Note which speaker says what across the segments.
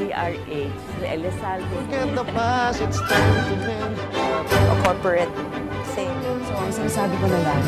Speaker 1: DZRH, sa Elizalde.
Speaker 2: Forget the past, it's time to mend.
Speaker 3: A corporate thing.
Speaker 4: So, ang sinasabi ko na lang,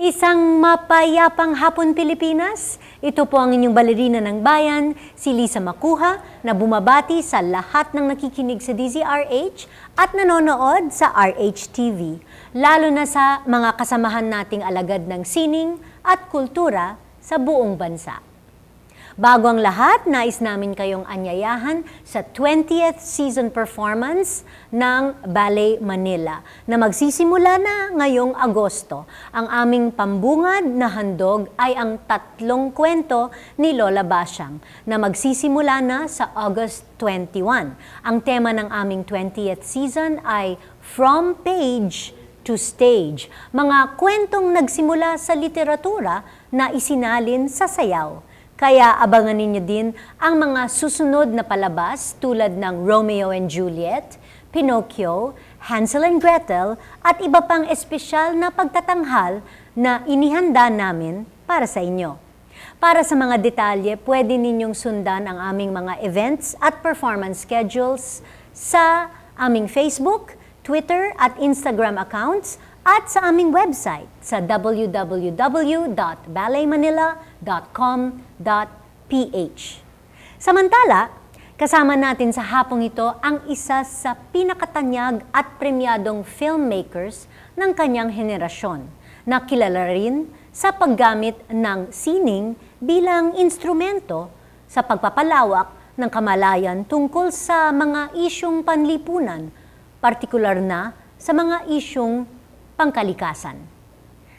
Speaker 5: Isang mapayapang hapon Pilipinas. Ito po ang inyong balerina ng bayan, si Lisa Makuha, na bumabati sa lahat ng nakikinig sa DZRH at nanonood sa RHTV, lalo na sa mga kasamahan nating alagad ng sining at kultura sa buong bansa. Bago ang lahat, nais namin kayong anyayahan sa 20th season performance ng Ballet Manila na magsisimula na ngayong Agosto. Ang aming pambungad na handog ay ang tatlong kwento ni Lola Basyang na magsisimula na sa August 21. Ang tema ng aming 20th season ay From Page to Stage, mga kwentong nagsimula sa literatura na isinalin sa sayaw. Kaya abangan ninyo din ang mga susunod na palabas tulad ng Romeo and Juliet, Pinocchio, Hansel and Gretel at iba pang espesyal na pagtatanghal na inihanda namin para sa inyo. Para sa mga detalye, pwede ninyong sundan ang aming mga events at performance schedules sa aming Facebook, Twitter at Instagram accounts at sa aming website sa www.balletmanila.com.ph. Samantala, kasama natin sa hapong ito ang isa sa pinakatanyag at premyadong filmmakers ng kanyang henerasyon na kilala rin sa paggamit ng sining bilang instrumento sa pagpapalawak ng kamalayan tungkol sa mga isyong panlipunan, partikular na sa mga isyong pangkalikasan.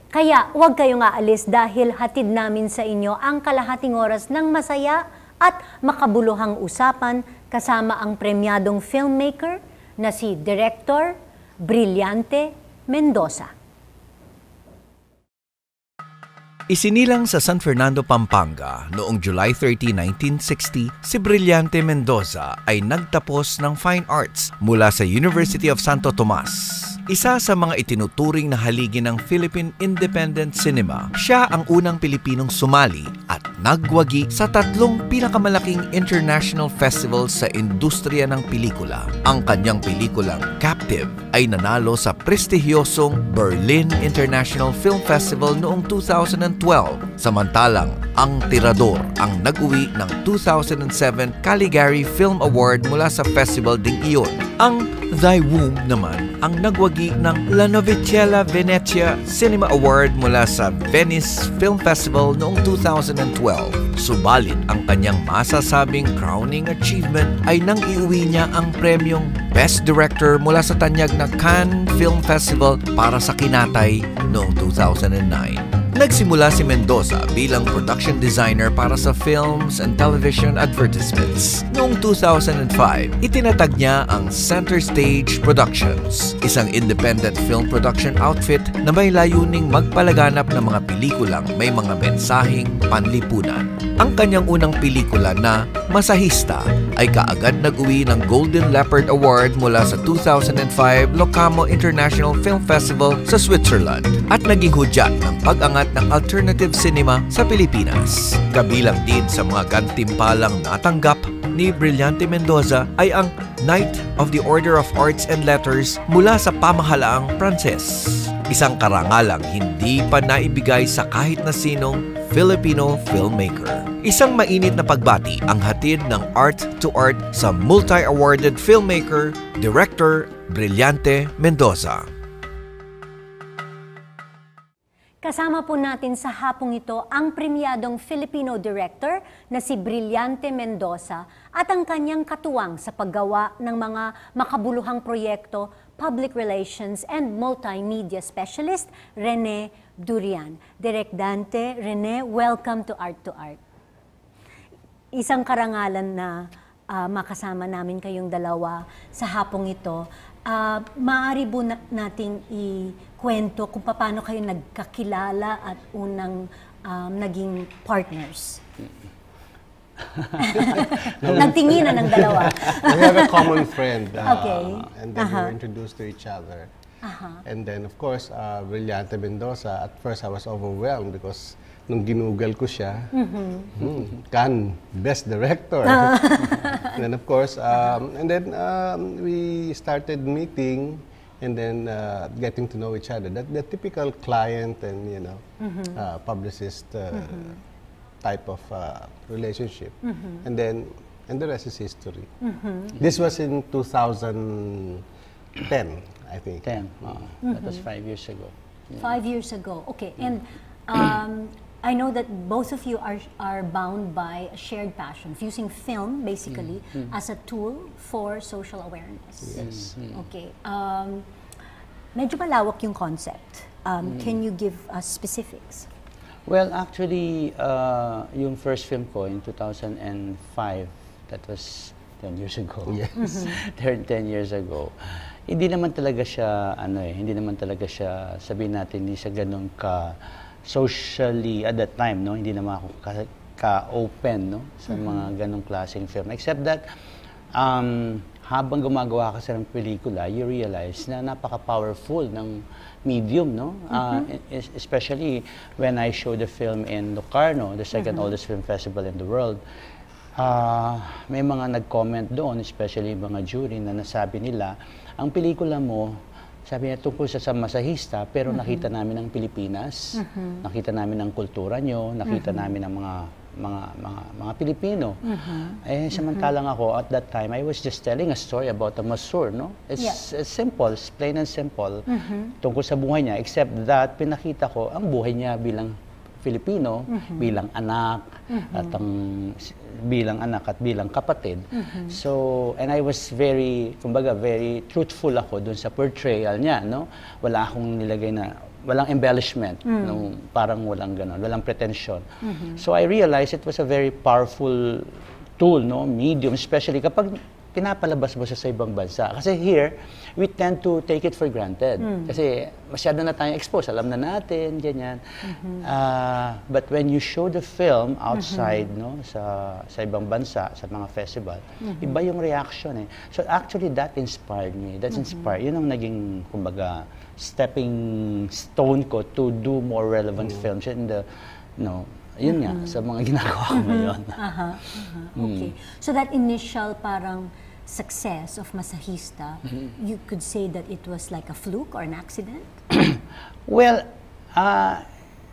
Speaker 5: Kaya huwag kayong aalis dahil hatid namin sa inyo ang kalahating oras ng masaya at makabuluhang usapan kasama ang premyadong filmmaker na si Director Brillante Mendoza.
Speaker 6: Isinilang sa San Fernando, Pampanga noong July 30, 1960, si Brillante Mendoza ay nagtapos ng Fine Arts mula sa University of Santo Tomas. Isa sa mga itinuturing na haligi ng Philippine Independent Cinema, siya ang unang Pilipinong sumali at nagwagi sa tatlong pinakamalaking international festivals sa industriya ng pelikula. Ang kanyang pelikulang Captive ay nanalo sa prestigyosong Berlin International Film Festival noong 2012. Samantalang ang Tirador ang nag-uwi ng 2007 Caligari Film Award mula sa festival ding iyon. Ang Thy Womb naman ang nagwagi ng La Novicella Venezia Cinema Award mula sa Venice Film Festival noong 2012. Subalit ang kanyang masasabing crowning achievement ay nang iuwi niya ang premyong Best Director mula sa tanyag na Cannes Film Festival para sa Kinatay noong 2009. Nagsimula si Mendoza bilang production designer para sa films and television advertisements. Noong 2005, itinatag niya ang Center Stage Productions, isang independent film production outfit na may layuning magpalaganap ng mga pelikulang may mga mensaheng panlipunan. Ang kanyang unang pelikula na Masahista ay kaagad nag-uwi ng Golden Leopard Award mula sa 2005 Locamo International Film Festival sa Switzerland at naging hudyat ng pag-angat ng alternative cinema sa Pilipinas. Kabilang din sa mga gantimpalang natanggap ni Brillante Mendoza ay ang Knight of the Order of Arts and Letters mula sa pamahalaang Pranses. Isang karangalang hindi pa naibigay sa kahit na sinong Filipino filmmaker. Isang mainit na pagbati ang hatid ng Art to Art sa multi-awarded filmmaker, director Brillante Mendoza.
Speaker 5: Kasama po natin sa hapong ito ang premyadong Filipino director na si Brillante Mendoza at ang kanyang katuwang sa paggawa ng mga makabuluhang proyekto, public relations and multimedia specialist Rene Durian. Direk Dante, Rene, welcome to Art to Art. Isang karangalan na uh, makasama namin kayong dalawa sa hapong ito. Uh, maaari po na- nating ikwento kung paano kayo nagkakilala at unang um, naging partners. Nagtinginan ng dalawa.
Speaker 2: we have a common friend. Uh,
Speaker 5: Okay.
Speaker 2: And then we
Speaker 5: Uh-huh.
Speaker 2: were introduced to each other. And then, of course, uh, Brillante Mendoza, at first I was overwhelmed because nung ginugal ko siya, hmm, Cannes, Best Director. and then, of course, um, and then um, we started meeting and then uh, getting to know each other. That the typical client and, you know, uh, publicist uh, type of uh, relationship. And then, and the rest is history. This was in 2010, I think.
Speaker 7: 10. Uh, That was five years ago.
Speaker 5: Five years ago. Okay. And um, I know that both of you are, are bound by a shared passion, using film basically as a tool for social awareness.
Speaker 2: Yes.
Speaker 5: Okay. Um, medyo malawak yung concept. Um, Can you give us specifics?
Speaker 7: Well, actually, uh, yung first film ko in 2005, that was 10 years ago.
Speaker 2: Yes.
Speaker 7: 10 10 years ago. Hindi naman talaga siya, ano eh, hindi naman talaga siya, sabihin natin, hindi siya ganun ka socially at that time, no? Hindi naman ako ka, ka-open, no? Sa mga ganung klaseng film. Except that, um, habang gumagawa ka sa ng pelikula, you realize na napaka-powerful ng medium, no? Uh, es- especially when I showed the film in Locarno, the second oldest film festival in the world. Ah, may mga nag-comment doon, especially mga jury na nasabi nila, ang pelikula mo, sabi niya tungkol sa, sa masahista, pero nakita namin ang Pilipinas, nakita namin ang kultura nyo, nakita namin ang mga mga mga mga Pilipino. Eh samantalang ako at that time I was just telling a story about a masur, no? It's, it's simple, it's plain and simple tungkol sa buhay niya except that pinakita ko ang buhay niya bilang Filipino, bilang anak at ang bilang anak at bilang kapatid. So, and I was very, kumbaga, very truthful ako dun sa portrayal niya, no? Wala akong nilagay na walang embellishment, no? parang walang ganon, walang pretension. So I realized it was a very powerful tool, no, medium, especially kapag pinapalabas mo siya sa ibang bansa. Kasi here, we tend to take it for granted. Kasi masyado na tayong exposed, alam na natin, ganyan. Ah, but when you show the film outside, no, sa sa ibang bansa, sa mga festival, iba yung reaction eh. So actually that inspired me. That's inspired. Yun ang naging kumbaga stepping stone ko to do more relevant films in the no, yun nga sa mga ginagawa ko ngayon.
Speaker 5: Aha, aha, okay. So that initial parang success of Masahista, you could say that it was like a fluke or an accident?
Speaker 7: Well, ah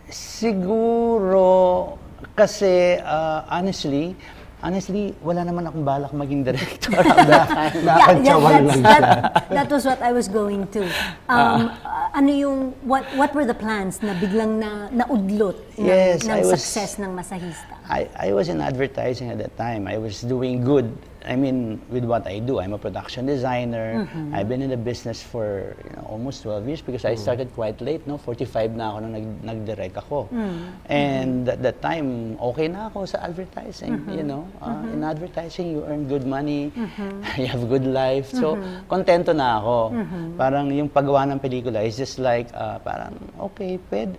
Speaker 7: siguro kasi ah, honestly, honestly, wala naman akong balak maging director.
Speaker 2: Nakakantsawan lang
Speaker 5: that, that was what I was going to. Um,
Speaker 7: Ah.
Speaker 5: Ano yung, what, what were the plans na biglang na, naudlot ng,
Speaker 7: Yes,
Speaker 5: ng
Speaker 7: I was-
Speaker 5: success ng Masahista?
Speaker 7: I, I was in advertising at that time. I was doing good. I mean, with what I do, I'm a production designer. I've been in the business for you know, almost 12 years because I started quite late, no? 45 na ako nung nag, nag-direct ako. And at that time, okay na ako sa advertising, you know. Uh, In advertising, you earn good money, you have good life. So, kontento na ako. Parang yung paggawa ng pelikula is just like, uh, parang, okay, pwede,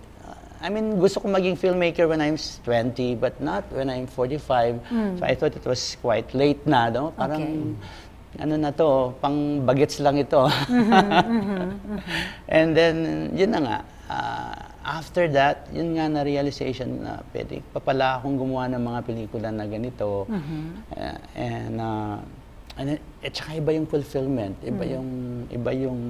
Speaker 7: I mean, gusto ko maging filmmaker when I'm 20, but not when I'm 45. So I thought it was quite late na, no? Parang, ano na to, pang bagets lang ito. And then, yun na nga. ah, after that, yun nga na realization na pwede pa pala akong gumawa ng mga pelikula na ganito. Ah, and, uh, and, at saka iba yung fulfillment, iba yung, iba yung,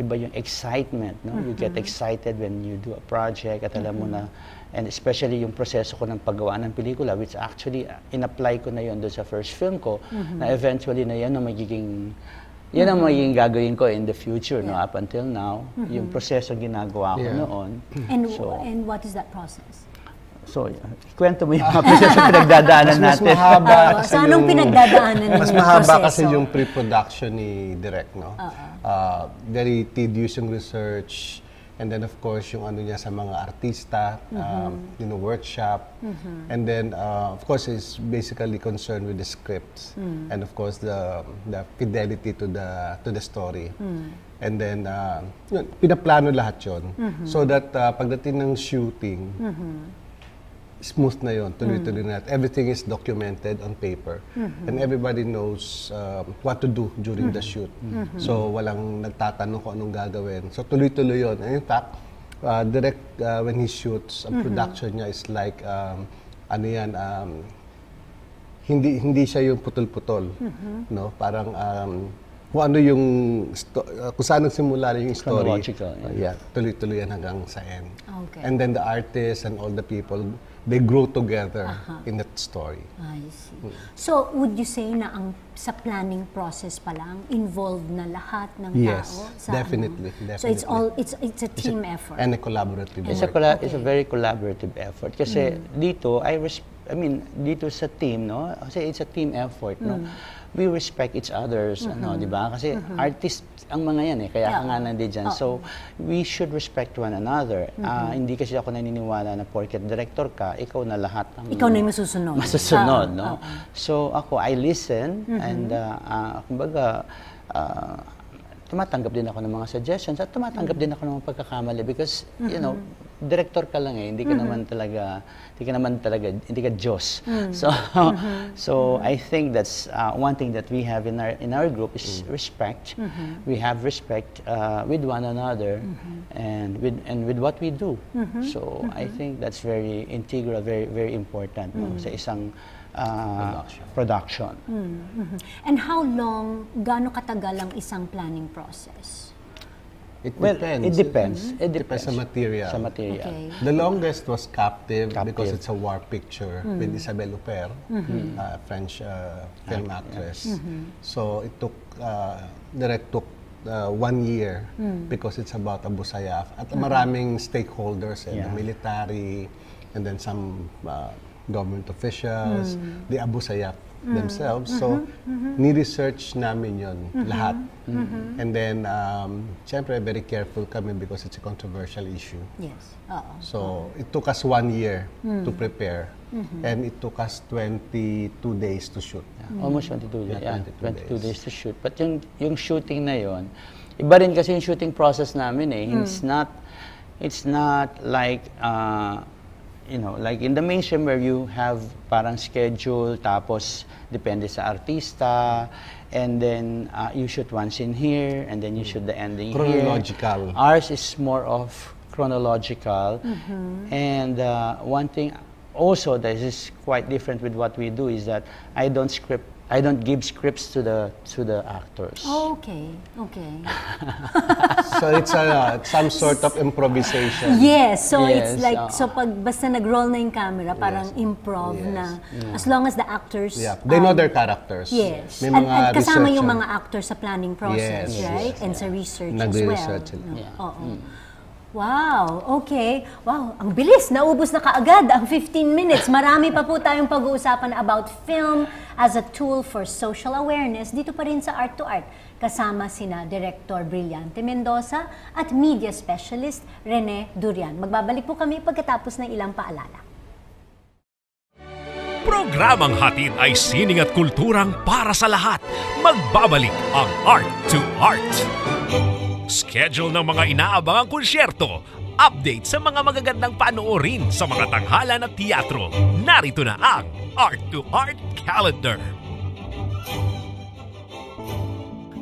Speaker 7: iba yung excitement, no? You get excited when you do a project at alam mo na, and especially yung proseso ko ng paggawa ng pelikula, which actually, uh, in-apply ko na yon doon sa first film ko, na eventually na yan ang magiging, yan ang magiging gagawin ko in the future, no? Up until now, yung proseso ginagawa ko
Speaker 2: Yeah.
Speaker 7: noon.
Speaker 5: And,
Speaker 7: So-
Speaker 5: and what is that process?
Speaker 7: So, kwento mo yung mga proseso pinagdadaanan
Speaker 2: Mas
Speaker 7: natin.
Speaker 2: mahaba
Speaker 5: Ah,
Speaker 2: kasi
Speaker 5: so anong
Speaker 2: yung-
Speaker 5: pinagdadaanan
Speaker 2: Mas mahaba
Speaker 5: proseso?
Speaker 2: kasi yung pre-production ni Direk, no? Ah, very tedious yung research. And then, of course, yung ano niya sa mga artista, um, you know, workshop. And then, uh, of course, is basically concerned with the scripts. And of course, the the fidelity to the to the story. And then, uh, yun, pinaplano lahat yon So that uh, pagdating ng shooting, smooth na yon, tuloy-tuloy na. Everything is documented on paper. And everybody knows um, what to do during the shoot. So, walang nagtatanong kung anong gagawin. So, tuloy-tuloy yon. And in fact, uh, direct uh, when he shoots, ang production niya is like, um, ano yan, um, hindi hindi siya yung putol-putol, no? Parang um, kung ano yung sto- uh, kung saan nagsimula yung story.
Speaker 7: Chronological,
Speaker 2: uh, yeah, tuloy-tuloy yan hanggang sa end.
Speaker 5: Okay.
Speaker 2: And then the artists and all the people, they grow together in that story.
Speaker 5: I see. So, would you say na ang sa planning process pa lang, involved na lahat ng
Speaker 2: Yes,
Speaker 5: tao? Sa
Speaker 2: definitely,
Speaker 5: ano? So, it's
Speaker 2: definitely.
Speaker 5: all, it's it's a team effort.
Speaker 2: And a collaborative
Speaker 7: It's a,
Speaker 2: work.
Speaker 7: colla- it's a very collaborative effort. Kasi dito, I res- I mean, dito sa team, no? Kasi it's a team effort, no? We respect each other's, ano, di ba? Kasi artist ang mga yan eh, kaya ka
Speaker 5: Yeah.
Speaker 7: nga nandiyan. So, we should respect one another. Ah, hindi kasi ako naniniwala na porket director ka, ikaw na lahat ng
Speaker 5: Ikaw na yung masusunod.
Speaker 7: masusunod,
Speaker 5: Ah,
Speaker 7: no?
Speaker 5: ah.
Speaker 7: So ako, I listen and uh, uh, kumbaga, uh, tumatanggap din ako ng mga suggestions at tumatanggap din ako ng mga pagkakamali because, you know, director ka lang eh, hindi ka naman talaga, hindi ka naman talaga, hindi ka Diyos. So, so I think that's uh, one thing that we have in our in our group is respect. We have respect uh, with one another and with and with what we do. So I think that's very integral, very very important no, sa isang uh, production.
Speaker 5: Mhm. And how long, gaano katagal ang isang planning process?
Speaker 2: It
Speaker 7: Well,
Speaker 2: depends.
Speaker 7: it depends. It
Speaker 2: Depends sa material.
Speaker 7: Sa material.
Speaker 5: Okay.
Speaker 2: The longest was Captive,
Speaker 7: Captive.
Speaker 2: because it's a war picture with Isabelle Huppert, uh, French uh, film actress. So it took, uh, direct took uh, one year because it's about Abu Sayyaf. At maraming stakeholders, eh, the
Speaker 7: Yeah.
Speaker 2: military, and then some uh, government officials, the Abu Sayyaf themselves. So, ni-research namin yon lahat. And then, um, syempre, very careful kami because it's a controversial issue.
Speaker 5: Yes. Oo.
Speaker 2: So, it took us one year to prepare. And it took us 22 days to shoot.
Speaker 7: Almost 22 days.
Speaker 2: Yeah,
Speaker 7: Yeah,
Speaker 2: 22
Speaker 7: 22 days. to shoot. But yung yung shooting na yon, iba rin kasi yung shooting process namin eh. It's not it's not like uh, you know, like in the mainstream where you have parang schedule tapos depende sa artista and then uh, you shoot one scene here and then you shoot the ending
Speaker 2: Chronological.
Speaker 7: here. Ours is more of chronological. And uh, one thing also that is quite different with what we do is that I don't script I don't give scripts to the to the actors.
Speaker 5: Okay. Okay.
Speaker 2: so, it's a, some sort of improvisation.
Speaker 5: Yes, so it's
Speaker 7: Yes,
Speaker 5: like,
Speaker 7: oo.
Speaker 5: so pag basta nag-roll na yung camera, parang improv
Speaker 2: Yes.
Speaker 5: na, as long as the actors...
Speaker 2: Yeah, they know
Speaker 5: um,
Speaker 2: their characters.
Speaker 5: Yes.
Speaker 2: May
Speaker 5: And,
Speaker 2: mga
Speaker 5: and kasama
Speaker 2: research
Speaker 5: yung mga actors sa planning process,
Speaker 2: Yes,
Speaker 5: right?
Speaker 2: yes,
Speaker 5: and sa research as well. No?
Speaker 7: Yeah.
Speaker 5: Oo. Wow, okay. Wow, ang bilis. Naubos na kaagad ang 15 minutes. Marami pa po tayong pag-uusapan about film as a tool for social awareness dito pa rin sa Art to Art. Kasama sina Director Brillante Mendoza at Media Specialist Rene Durian. Magbabalik po kami pagkatapos ng ilang paalala.
Speaker 8: Programang hatid ay sining at kulturang para sa lahat. Magbabalik ang Art to Art. Schedule ng mga inaabangang konsyerto. Update sa mga magagandang panoorin sa mga tanghalan at teatro. Narito na ang Art to Art Calendar.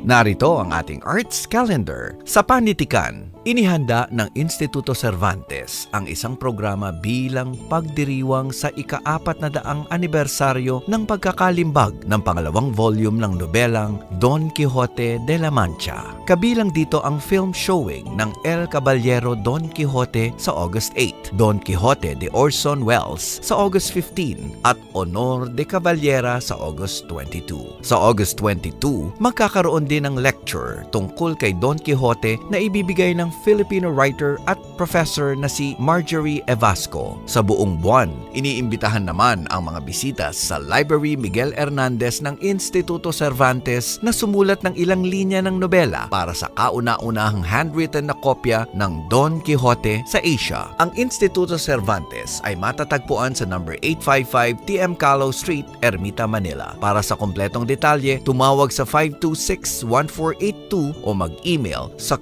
Speaker 6: Narito ang ating arts calendar. Sa panitikan, inihanda ng Instituto Cervantes ang isang programa bilang pagdiriwang sa ika-apat na daang anibersaryo ng pagkakalimbag ng pangalawang volume ng nobelang Don Quixote de la Mancha. Kabilang dito ang film showing ng El Caballero Don Quixote sa August 8, Don Quixote de Orson Welles sa August 15 at Honor de Caballera sa August 22. Sa August 22, magkakaroon din ng lecture tungkol kay Don Quixote na ibibigay ng Filipino writer at professor na si Marjorie Evasco. Sa buong buwan, iniimbitahan naman ang mga bisita sa Library Miguel Hernandez ng Instituto Cervantes na sumulat ng ilang linya ng nobela para sa kauna-unahang handwritten na kopya ng Don Quixote sa Asia. Ang Instituto Cervantes ay matatagpuan sa number 855 TM Calo Street, Ermita, Manila. Para sa kompletong detalye, tumawag sa 526-1482 o mag-email sa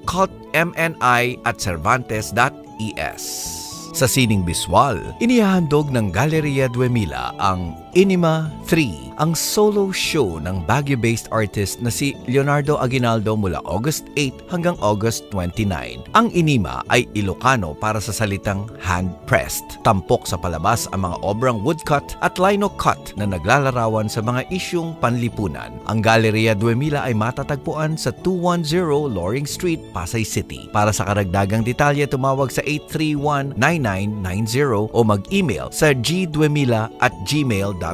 Speaker 6: cultmni at cervantes.es. Sa sining biswal, inihahandog ng Galleria Duemila ang Inima 3, ang solo show ng Baguio-based artist na si Leonardo Aguinaldo mula August 8 hanggang August 29. Ang Inima ay Ilocano para sa salitang hand-pressed. Tampok sa palabas ang mga obrang woodcut at lino cut na naglalarawan sa mga isyong panlipunan. Ang Galleria Duemila ay matatagpuan sa 210 Loring Street, Pasay City. Para sa karagdagang detalye, tumawag sa 831-9990 o mag-email sa gduemila at gmail.com.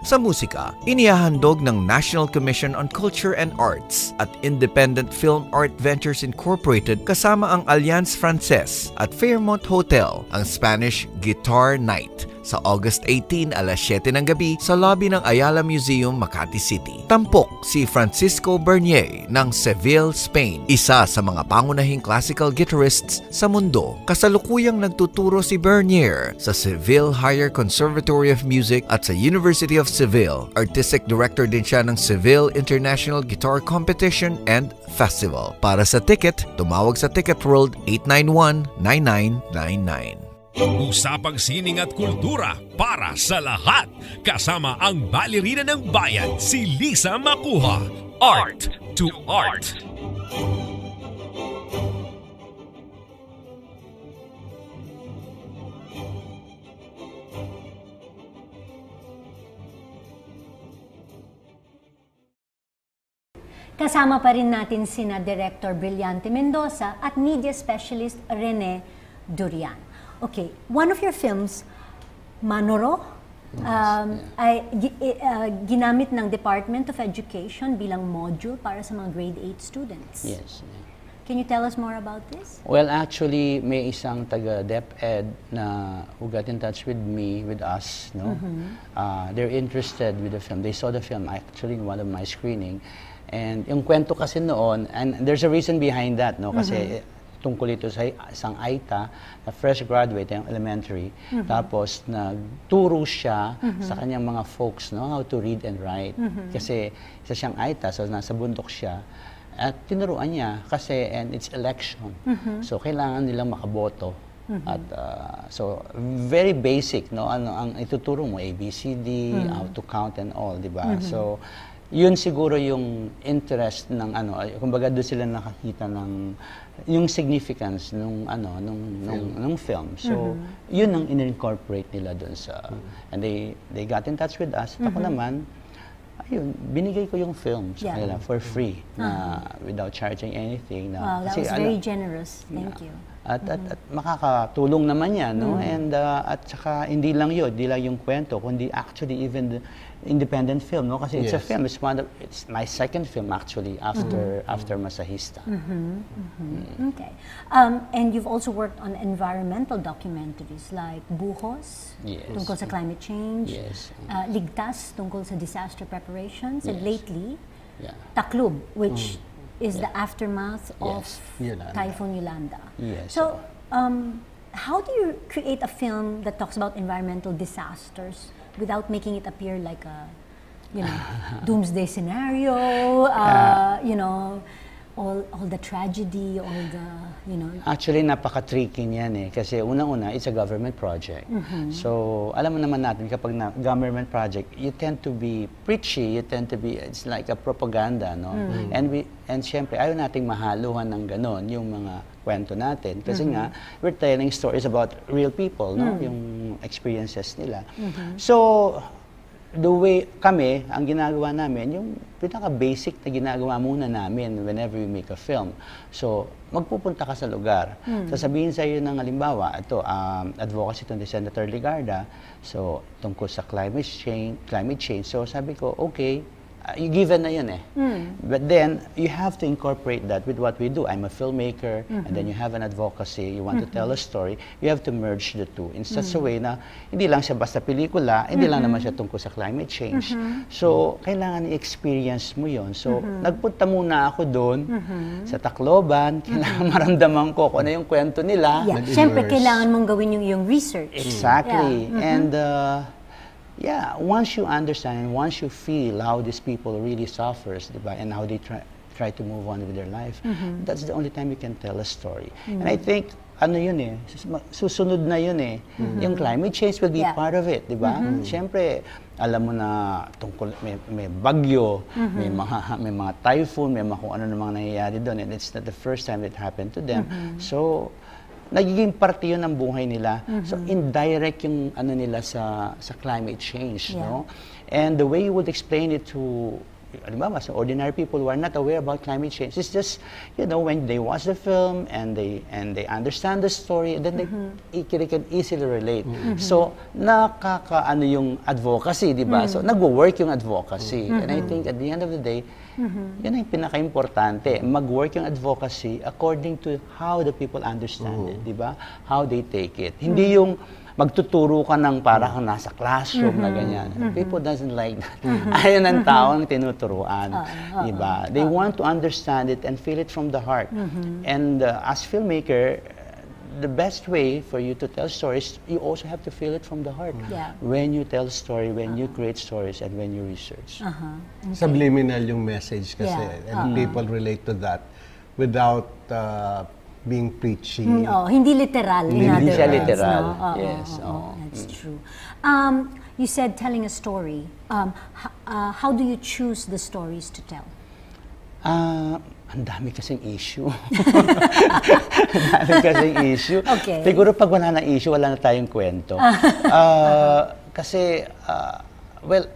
Speaker 6: Sa musika, inihahandog ng National Commission on Culture and Arts at Independent Film Art Ventures Incorporated kasama ang Alliance Frances at Fairmont Hotel ang Spanish Guitar Night sa August 18 alas 7 ng gabi sa lobby ng Ayala Museum, Makati City. Tampok si Francisco Bernier ng Seville, Spain, isa sa mga pangunahing classical guitarists sa mundo. Kasalukuyang nagtuturo si Bernier sa Seville Higher Conservatory of Music at sa University of Seville. Artistic director din siya ng Seville International Guitar Competition and Festival. Para sa ticket, tumawag sa Ticket World 891-9999.
Speaker 8: Usapang sining at kultura para sa lahat. Kasama ang balerina ng bayan, si Lisa Makuha. Art to Art.
Speaker 5: Kasama pa rin natin sina Director Brillante Mendoza at Media Specialist Rene Durian. Okay, one of your films, Manoro, um, ay gi- uh, ginamit ng Department of Education bilang module para sa mga grade 8 students.
Speaker 7: Yes.
Speaker 5: Can you tell us more about this?
Speaker 7: Well, actually, may isang taga DepEd na who got in touch with me, with us, no? Uh, they're interested with the film. They saw the film actually in one of my screening. And yung kwento kasi noon, and there's a reason behind that, no? Kasi tungkol ito sa isang Aita na fresh graduate ng elementary. Tapos nagturo siya sa kanyang mga folks, no? How to read and write. Kasi isa siyang Aita, so nasa bundok siya. At tinuruan niya kasi and it's election. So kailangan nilang makaboto. At uh, so very basic no ano ang ituturo mo ABCD, how to count and all, 'di ba? So yun siguro yung interest ng ano, ay, kumbaga doon sila nakakita ng yung significance nung ano nung nung, nung film. So yun ang in-incorporate nila doon sa and they they got in touch with us. At Ako naman ayun, binigay ko yung film sa
Speaker 5: Yeah.
Speaker 7: kanila for free na without charging anything na
Speaker 5: Wow, that
Speaker 7: kasi
Speaker 5: was
Speaker 7: ano,
Speaker 5: very generous. Thank you.
Speaker 7: At, at, at makakatulong naman yan, no? And uh, at saka hindi lang yun, hindi lang yung kwento, kundi actually even the independent film, no? Kasi it's a
Speaker 2: Yes.
Speaker 7: film, it's one of, it's my second film actually after after Masahista.
Speaker 5: Okay. Um, and you've also worked on environmental documentaries like Buhos,
Speaker 7: Yes.
Speaker 5: tungkol sa climate change,
Speaker 7: Yes.
Speaker 5: uh, Ligtas, tungkol sa disaster preparations, and
Speaker 7: Yes.
Speaker 5: lately,
Speaker 7: Yeah.
Speaker 5: Taklub, which is the aftermath of
Speaker 7: Yes.
Speaker 2: Yolanda.
Speaker 5: Typhoon Yolanda.
Speaker 7: Yes.
Speaker 5: So, um, how do you create a film that talks about environmental disasters without making it appear like a, you know, doomsday scenario? Uh, you know, all all the tragedy, all the, you know.
Speaker 7: Actually, napaka-tricky niyan eh. Kasi unang-una, it's a government project. So, alam mo naman natin, kapag na government project, you tend to be preachy, you tend to be, it's like a propaganda, no? And we, and syempre, ayaw nating mahaluhan ng ganon yung mga kwento natin. Kasi nga, we're telling stories about real people, no? Yung experiences nila. So, the way kami, ang ginagawa namin, yung pinaka-basic na ginagawa muna namin whenever we make a film. So, magpupunta ka sa lugar. Sasabihin sa iyo ng halimbawa, ito, um, advocacy to ni Senator Ligarda, so, tungkol sa climate change, climate change. So, sabi ko, okay, uh, given na yun eh. But then, you have to incorporate that with what we do. I'm a filmmaker, and then you have an advocacy, you want to tell a story, you have to merge the two in such a way na hindi lang siya basta pelikula, hindi lang naman siya tungkol sa climate change. So, kailangan i-experience mo yon So, nagpunta muna ako doon sa Tacloban, kailangan maramdaman ko kung ano yung kwento nila.
Speaker 5: Yeah, syempre kailangan mong gawin yung iyong research.
Speaker 7: Exactly.
Speaker 5: Yeah.
Speaker 7: And uh, yeah, once you understand, once you feel how these people really suffers, diba, and how they try try to move on with their life, that's the only time you can tell a story. And I think ano yun eh, susunod na yun eh. Yung climate change will be
Speaker 5: Yeah.
Speaker 7: part of it, di ba? Siyempre, alam mo na tungkol may, may bagyo, may mga may mga typhoon, may mga kung ano namang nangyayari doon and it's not the first time it happened to them. So, nagiging parte yun ng buhay nila. So, indirect yung ano nila sa sa climate change,
Speaker 5: Yeah.
Speaker 7: no? And the way you would explain it to Halimbawa, so ordinary people who are not aware about climate change, it's just, you know, when they watch the film and they and they understand the story, then they, i- they can easily relate. So, nakakaano yung advocacy, di ba? So, nagwo-work yung advocacy. And I think at the end of the day, yun ang pinaka-importante. Mag-work yung advocacy according to how the people understand it, di ba? How they take it. Hindi yung magtuturo ka ng para kang nasa classroom na ganyan. People doesn't like that. Ayaw ng tao ang tinuturuan. di ba? They want to understand it and feel it from the heart. And uh, as filmmaker, the best way for you to tell stories, you also have to feel it from the heart.
Speaker 5: Yeah.
Speaker 7: When you tell story, when you create stories, and when you research.
Speaker 2: Subliminal yung message kasi.
Speaker 5: Yeah.
Speaker 2: And people relate to that without uh, being preachy.
Speaker 5: Mm, oh, hindi literal. in
Speaker 2: Hindi
Speaker 5: other
Speaker 2: siya
Speaker 5: words,
Speaker 7: literal.
Speaker 5: No? Oo,
Speaker 7: Yes,
Speaker 5: oo,
Speaker 7: oo.
Speaker 5: That's true. Um, you said telling a story. Um, uh, how do you choose the stories to tell?
Speaker 7: Ah, ang dami kasing issue. ang dami kasing issue.
Speaker 5: Okay.
Speaker 7: Siguro pag wala na issue, wala na tayong kwento. Ah, kasi, ah, well,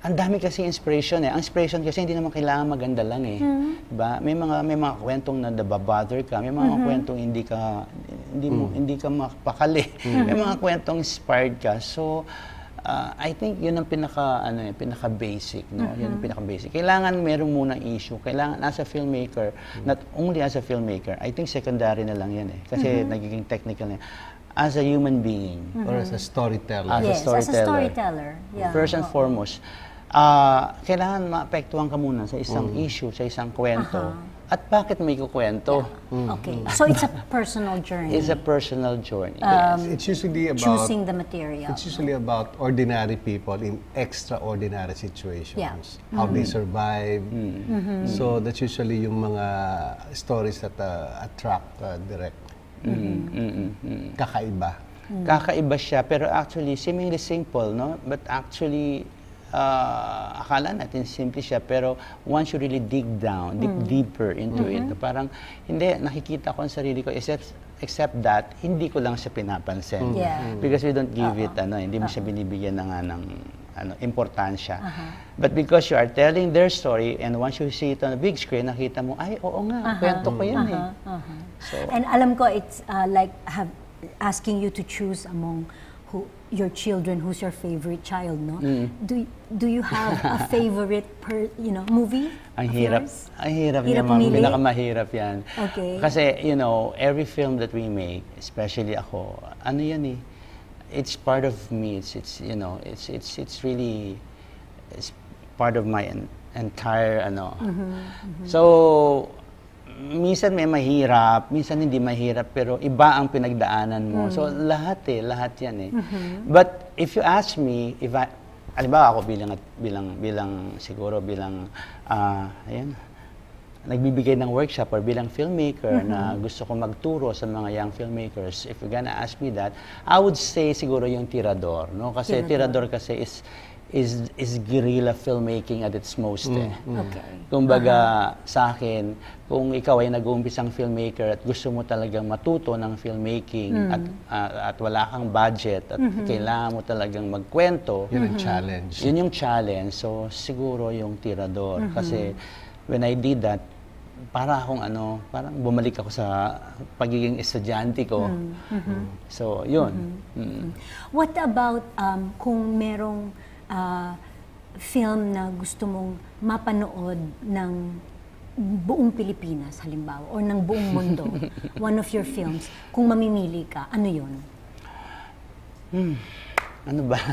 Speaker 7: ang dami kasi inspiration eh. Ang inspiration kasi hindi naman kailangan maganda lang eh. Diba? May mga may mga kwentong na nababother ka, may mga kwentong hindi ka hindi mo hindi ka mapakali. May mga kwentong inspired ka. So uh, I think 'yun ang pinaka ano eh, pinaka basic, no? 'Yun ang pinaka basic. Kailangan meron muna issue. Kailangan as a filmmaker, not only as a filmmaker, I think secondary na lang 'yan eh. Kasi nagiging technical na. As a human being,
Speaker 2: Or as a storyteller.
Speaker 7: As a
Speaker 5: yes, as a
Speaker 7: storyteller.
Speaker 5: storyteller. Yeah.
Speaker 7: First and
Speaker 5: Oo.
Speaker 7: foremost, ah, kailangan maapektuhan ka muna sa isang issue, sa isang kwento. At bakit may kukwento?
Speaker 5: Okay. So it's a personal journey.
Speaker 7: It's a personal journey.
Speaker 2: It's usually about
Speaker 5: choosing the material.
Speaker 2: It's usually about ordinary people in extraordinary situations.
Speaker 5: Yeah.
Speaker 2: How they survive. So that's usually yung mga stories that uh, attract uh, direct. Kakaiba.
Speaker 7: Kakaiba siya, pero actually, seemingly simple, no? But actually, ah, akala natin simple siya, pero once you really dig down, deep, deeper into it, parang, hindi, nakikita ko ang sarili ko, except, except that, hindi ko lang siya pinapansin.
Speaker 5: Yeah.
Speaker 7: Because we don't give it, ano, hindi mo siya binibigyan ng, ng ano, importansya. But because you are telling their story, and once you see it on a big screen, nakita mo, ay, oo nga, kwento ko yan eh. So,
Speaker 5: And alam ko, it's uh, like have, asking you to choose among who, your children, who's your favorite child, no?
Speaker 7: Mm.
Speaker 5: Do, do you have a favorite, per, you know, movie
Speaker 7: Ang hirap.
Speaker 5: yours?
Speaker 7: Ang hirap,
Speaker 5: Hirap
Speaker 7: niya, ma'am. Pinakamahirap yan.
Speaker 5: Okay.
Speaker 7: Kasi, you know, every film that we make, especially ako, ano yan eh, it's part of me. It's, it's you know, it's, it's, it's really, it's part of my en- entire, ano.
Speaker 5: Mm-hmm,
Speaker 7: So, minsan may mahirap, minsan hindi mahirap, pero iba ang pinagdaanan mo. So, lahat eh, lahat yan eh. But, if you ask me, if I, Halimbawa ako bilang bilang bilang siguro bilang ah ayan nagbibigay ng workshop or bilang filmmaker na gusto ko magturo sa mga young filmmakers if you're gonna ask me that I would say siguro yung tirador no? Kasi tirador, kasi is is is guerrilla filmmaking at its most eh.
Speaker 5: Okay.
Speaker 7: Kumbaga, sa akin, kung ikaw ay nag-uumpisang filmmaker at gusto mo talagang matuto ng filmmaking at, ah, at wala kang budget at kailangan mo talagang magkwento,
Speaker 2: Yun ang challenge.
Speaker 7: yun yung challenge. So, siguro yung tirador. Kasi, when I did that, para akong ano, parang bumalik ako sa pagiging estudyante ko. So, yun. Mm.
Speaker 5: What about um, kung merong ah, film na gusto mong mapanood ng buong Pilipinas, halimbawa, or ng buong mundo, one of your films, kung mamimili ka, ano yun?
Speaker 7: Ano ba?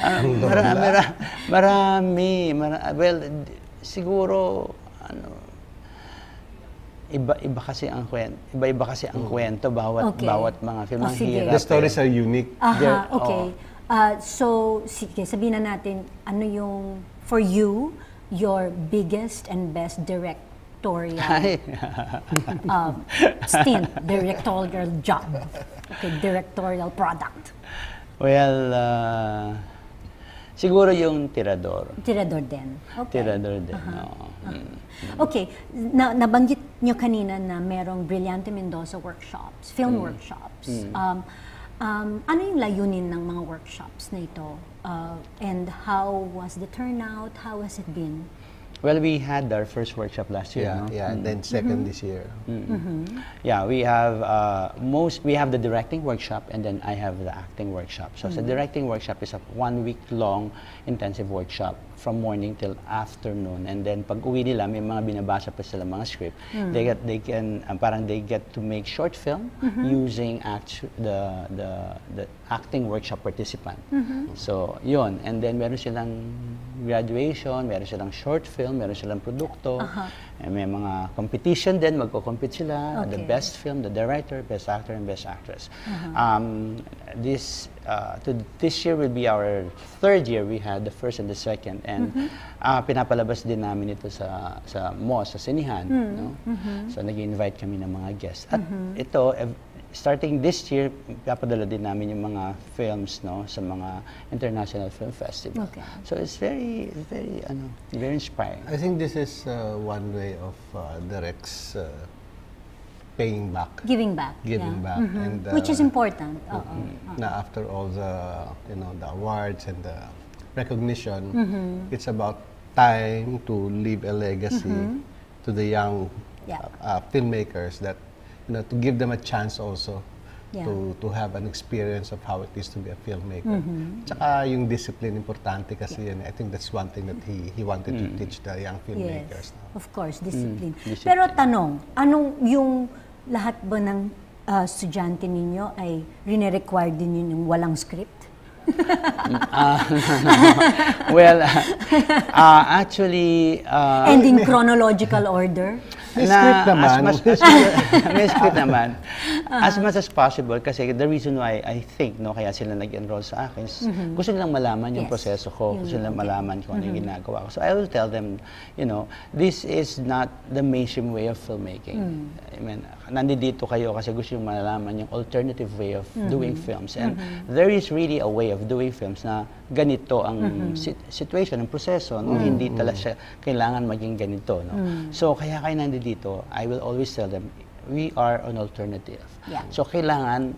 Speaker 7: Ah, mara, mara, marami. Mara, well, siguro, ano, iba iba kasi ang kwento iba iba kasi ang kwento bawat
Speaker 5: Okay.
Speaker 7: bawat mga film
Speaker 5: Oh,
Speaker 7: ang
Speaker 5: sige.
Speaker 7: hirap
Speaker 2: The stories
Speaker 7: eh.
Speaker 2: are unique.
Speaker 5: Aha,
Speaker 7: There-
Speaker 5: okay. Ah, so, sige, sabihin na natin, ano yung, for you, your biggest and best direct directorial um, stint, directorial job, okay, directorial product?
Speaker 7: Well, uh, siguro yung tirador.
Speaker 5: Tirador din. Okay.
Speaker 7: Tirador din, oo. Mm.
Speaker 5: Okay, na, nabanggit nyo kanina na merong Brillante Mendoza workshops,
Speaker 7: Mm.
Speaker 5: film workshops. Um, um, ano yung layunin ng mga workshops na ito? Uh, and how was the turnout? How has it been?
Speaker 7: Well, we had our first workshop last year,
Speaker 2: Yeah,
Speaker 7: no?
Speaker 2: yeah. And then second this year.
Speaker 7: Yeah, we have uh, most. We have the directing workshop, and then I have the acting workshop. So, the directing workshop is a one week long intensive workshop from morning till afternoon. And then pag uwi nila, may mga binabasa pa sila mga script. They get, they can, uh, parang they get to make short film using actu- the, the the acting workshop participant. So, yun. And then meron silang graduation, meron silang short film, meron silang produkto. And may mga competition din, magko-compete sila. The
Speaker 5: Okay.
Speaker 7: best film, the director, best actor, and best actress. Um, this uh, to, this year will be our third year. We had the first and the second, and uh, pinapalabas din namin ito sa sa MOS, sa Sinihan. No? So nag-invite kami ng mga guests. At ito, ev- starting this year, papadala din namin yung mga films no sa mga international film festival.
Speaker 5: Okay.
Speaker 7: So it's very very ano, very inspiring.
Speaker 2: I think this is uh, one way of uh, Direct's uh, paying back,
Speaker 5: Giving back.
Speaker 2: giving
Speaker 5: yeah.
Speaker 2: back,
Speaker 5: Mhm.
Speaker 2: and uh,
Speaker 5: Which is important. Oo.
Speaker 2: na after all the you know the awards and the recognition,
Speaker 5: Mm-hmm.
Speaker 2: it's about time to leave a legacy to the young
Speaker 5: Yeah.
Speaker 2: uh, uh, filmmakers that you know to give them a chance also
Speaker 5: Yeah.
Speaker 2: to to have an experience of how it is to be a filmmaker.
Speaker 5: Mm-hmm.
Speaker 2: Tsaka yung discipline importante kasi yun. I think that's one thing that he he wanted to teach the young filmmakers.
Speaker 5: Yes, of course, discipline.
Speaker 7: discipline.
Speaker 5: Pero tanong, anong yung lahat ba ng uh, estudyante ninyo ay rine-require din yun yung walang script?
Speaker 7: well, uh, actually, uh,
Speaker 5: And in chronological order?
Speaker 2: May script naman.
Speaker 7: As much, as, may script naman. As much as possible kasi the reason why I think no kaya sila nag-enroll sa akin is gusto nilang malaman yung
Speaker 5: Yes.
Speaker 7: proseso ko, gusto nilang malaman kung ano yung ginagawa ko. So I will tell them, you know, this is not the mainstream way of filmmaking. I mean, nandito kayo kasi gusto yung malaman yung alternative way of doing films. And there is really a way of doing films na ganito ang sit- situation, ang proseso, no? hindi talaga siya kailangan maging ganito. No? So kaya kayo nandito, I will always tell them, we are an alternative.
Speaker 5: Yeah.
Speaker 7: So kailangan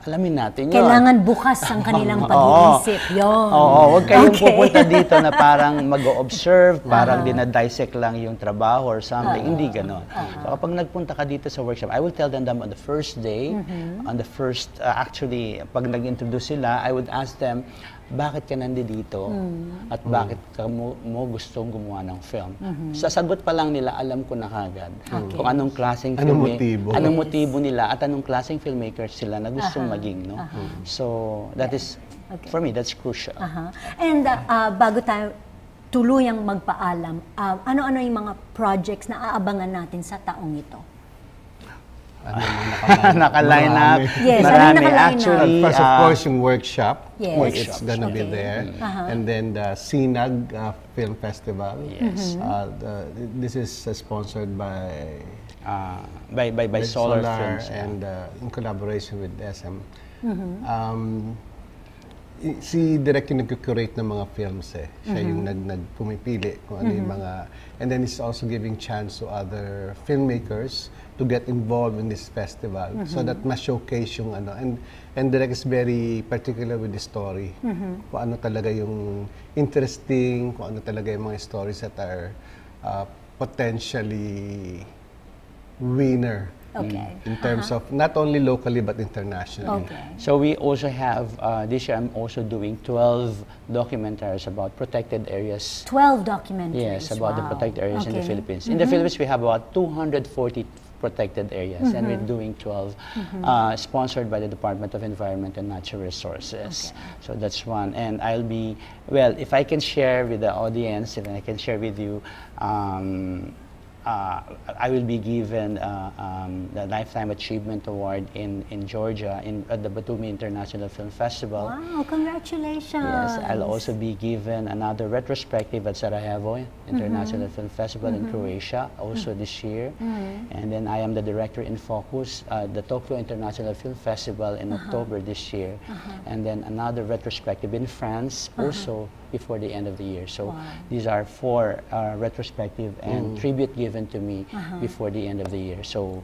Speaker 7: alamin natin yun.
Speaker 5: Kailangan bukas ang kanilang pag-iisip. Yun.
Speaker 7: Oo, huwag kayong
Speaker 5: Okay.
Speaker 7: pupunta dito na parang mag-observe, parang dinadissect lang yung trabaho or something. Hindi ganon. So kapag nagpunta ka dito sa workshop, I will tell them, on the first day, on the first, uh, actually, pag nag-introduce sila, I would ask them, bakit ka nandito at bakit ka mo, mo gustong gumawa ng film. Sa sagot pa lang nila, alam ko na kagad kung anong klaseng
Speaker 2: Anong
Speaker 7: filmi-
Speaker 2: motibo.
Speaker 7: anong motibo nila at anong klaseng filmmakers sila na gustong maging. No? So, that is,
Speaker 5: Okay.
Speaker 7: for me, that's crucial.
Speaker 5: Aha. And uh, uh, bago tayo tuluyang magpaalam, uh, ano-ano yung mga projects na aabangan natin sa taong ito?
Speaker 2: Ano nakaline-
Speaker 7: up.
Speaker 2: marami.
Speaker 5: Yes, ano
Speaker 7: Marami.
Speaker 5: naka-line up?
Speaker 7: Actually,
Speaker 2: First, of course, yung workshop.
Speaker 5: Yes.
Speaker 2: It's gonna be
Speaker 5: Okay.
Speaker 2: there.
Speaker 5: Uh-huh.
Speaker 2: And then the Sinag uh, Film Festival.
Speaker 7: Yes.
Speaker 2: Uh, the- this is uh, sponsored by,
Speaker 7: ah, by, by, by
Speaker 2: by
Speaker 7: Solar, Films.
Speaker 2: and uh, in collaboration with SM.
Speaker 5: Mm-hmm.
Speaker 2: Um, i- si Direk yung nag-curate ng mga films eh. Siya yung
Speaker 5: Mm-hmm.
Speaker 2: nag, nagpumipili kung ano yung mga... And then he's also giving chance to other filmmakers to get involved in this festival
Speaker 5: Mm-hmm.
Speaker 2: so that ma-showcase yung ano. And, and Direk is very particular with the story.
Speaker 5: Mm-hmm.
Speaker 2: Kung ano talaga yung interesting, kung ano talaga yung mga stories that are uh, potentially winner
Speaker 5: Okay.
Speaker 2: in terms of not only locally but internationally.
Speaker 5: Okay.
Speaker 7: So we also have, uh, this year I'm also doing 12 documentaries about protected areas
Speaker 5: 12 documentaries.
Speaker 7: Yes, about the protected areas in the
Speaker 5: Okay.
Speaker 7: Philippines. In the Philippines, we have about 240 protected areas, and we're doing 12, uh, sponsored by the Department of Environment and Natural Resources. So that's one. And I'll be, well, if I can share with the audience, if I can share with you, um, I will be given uh, um, the Lifetime Achievement Award in, in Georgia in, at the Batumi International Film Festival.
Speaker 5: Wow, congratulations.
Speaker 7: Yes, I'll also be given another retrospective at Sarajevo International Film Festival in Croatia also this year. And then I am the director in Focus, uh, the Tokyo International Film Festival in October this year. And then another retrospective in France also before the end of the year. So these are four uh, retrospective and tribute given to me before the end of the year. So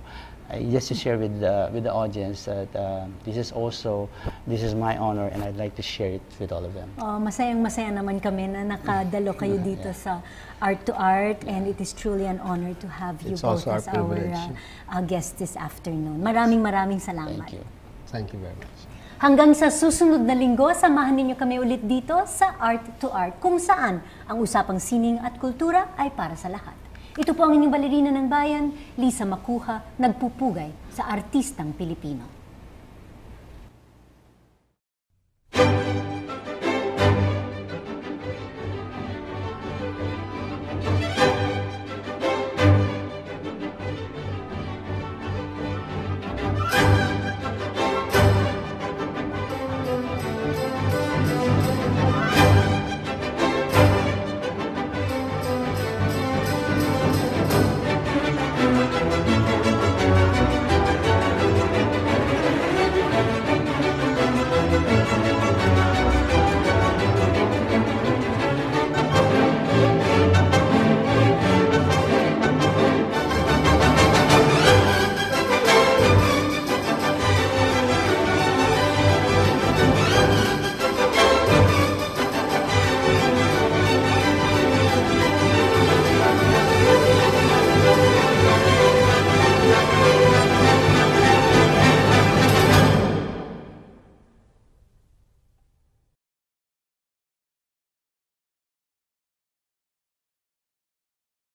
Speaker 7: uh, just to share with the, with the audience that uh, this is also this is my honor and I'd like to share it with all of them.
Speaker 5: Oh, masayang masaya naman kami na nakadalo kayo dito sa Art to Art and it is truly an honor to have you
Speaker 2: It's
Speaker 5: both
Speaker 2: our
Speaker 5: as our
Speaker 2: privilege.
Speaker 5: uh, uh, guests this afternoon. Maraming maraming salamat.
Speaker 7: Thank you.
Speaker 2: Thank you very much.
Speaker 5: Hanggang sa susunod na linggo, samahan ninyo kami ulit dito sa Art to Art kung saan ang usapang sining at kultura ay para sa lahat. Ito po ang inyong balerina ng bayan, Lisa Makuha, nagpupugay sa artistang Pilipino.